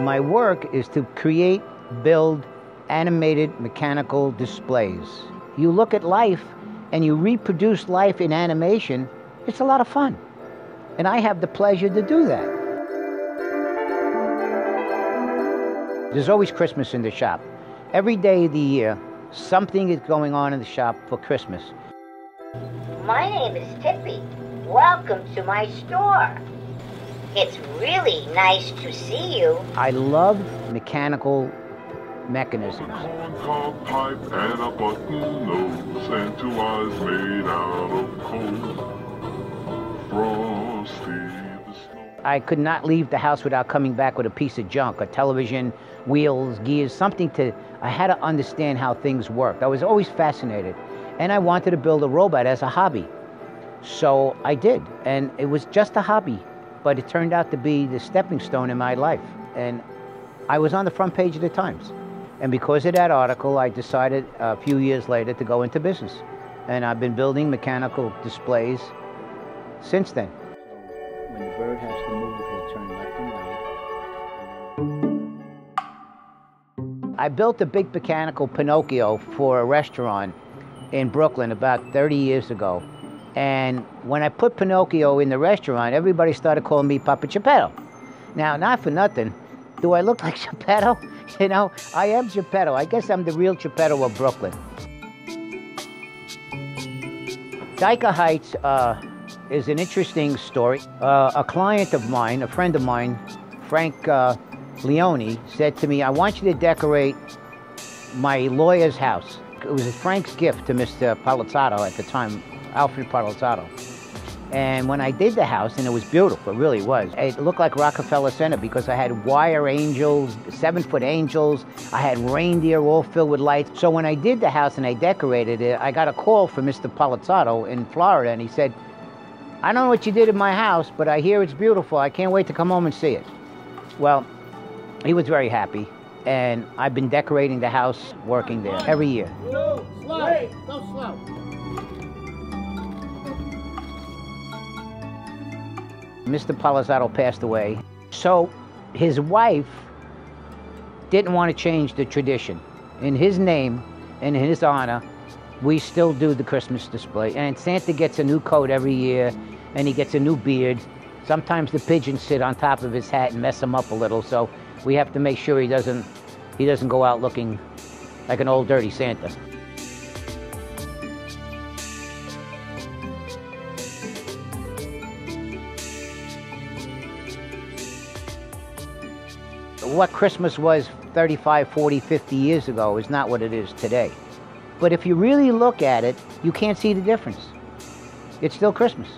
My work is to create, build animated mechanical displays. You look at life and you reproduce life in animation, it's a lot of fun. And I have the pleasure to do that. There's always Christmas in the shop. Every day of the year, something is going on in the shop for Christmas. My name is Tippy. Welcome to my store. It's really nice to see you. I love mechanical mechanisms. Corncob pipe and a button nose and two eyes made out of coal. Frosty the snow. I could not leave the house without coming back with a piece of junk, a television, wheels, gears, something to, I had to understand how things worked. I was always fascinated. And I wanted to build a robot as a hobby. So I did. And it was just a hobby, but it turned out to be the stepping stone in my life. And I was on the front page of the Times. And because of that article, I decided a few years later to go into business. And I've been building mechanical displays since then. When the bird has to move, he'll turn left and right. I built a big mechanical Pinocchio for a restaurant in Brooklyn about 30 years ago. And when I put Pinocchio in the restaurant, everybody started calling me Papa Geppetto. Now, not for nothing, do I look like Geppetto? You know, I am Geppetto. I guess I'm the real Geppetto of Brooklyn. Dyker Heights uh, is an interesting story. Uh, a client of mine, a friend of mine, Frank uh, Leone, said to me, I want you to decorate my lawyer's house. It was Frank's gift to Mr. Polizzotto at the time, Alfred Polizzotto. And when I did the house, and it was beautiful, it really was, it looked like Rockefeller Center because I had wire angels, seven foot angels, I had reindeer all filled with lights. So when I did the house and I decorated it, I got a call from Mr. Polizzotto in Florida, and he said, I don't know what you did in my house, but I hear it's beautiful. I can't wait to come home and see it. Well, he was very happy, and I've been decorating the house working there every year. Go slow. Mr. Polizzotto passed away. So his wife didn't want to change the tradition. In his name and in his honor, we still do the Christmas display. And Santa gets a new coat every year and he gets a new beard. Sometimes the pigeons sit on top of his hat and mess him up a little, so we have to make sure he doesn't he doesn't go out looking like an old dirty Santa. what Christmas was 35, 40, 50 years ago is not what it is today. But if you really look at it, you can't see the difference. It's still Christmas.